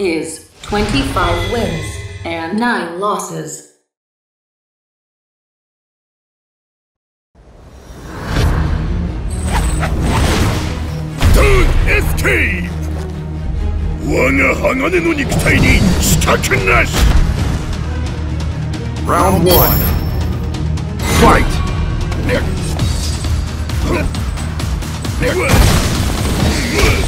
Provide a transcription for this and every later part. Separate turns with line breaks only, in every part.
is 25 wins and 9 losses.
Don't escape! 我が鋼の肉体に仕掛けなし
Round one. Fight! KO!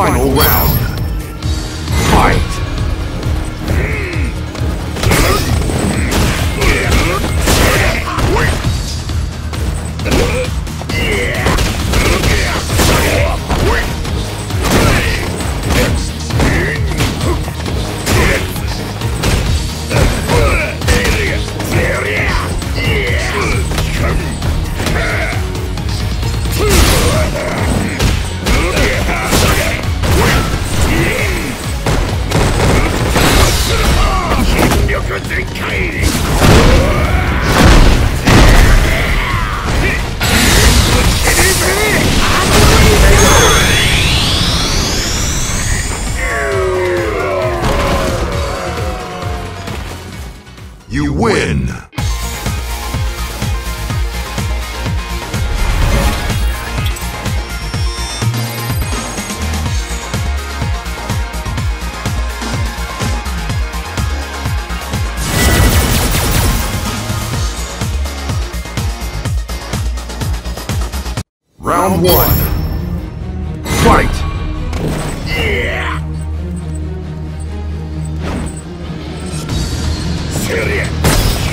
Final round. Win! Round one.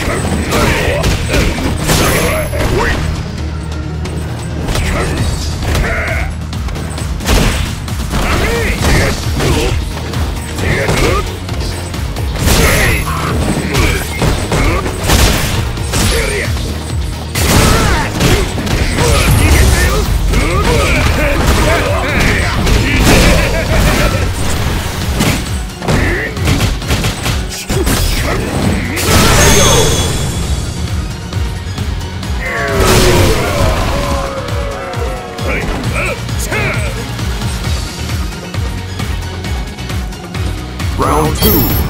Fight! Round two.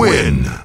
win.